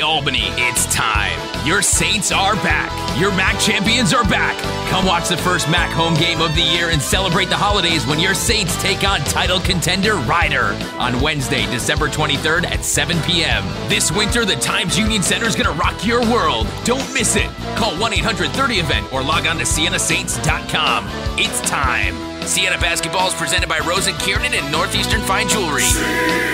Albany, it's time. Your Saints are back. Your MAAC champions are back. Come watch the first MAAC home game of the year and celebrate the holidays when your Saints take on title contender Rider on Wednesday, December 23rd at 7 p.m. This winter, the Times Union Center is going to rock your world. Don't miss it. Call 1 800 30 event or log on to SienaSaints.com. It's time. Siena Basketball is presented by Rose and Kiernan and Northeastern Fine Jewelry.